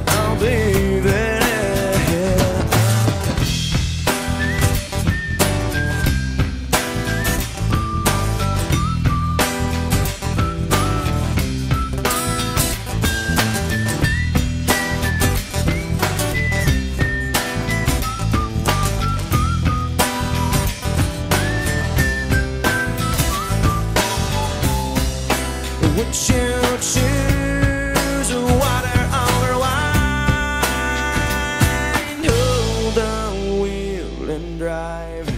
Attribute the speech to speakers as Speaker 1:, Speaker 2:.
Speaker 1: I'll be drive.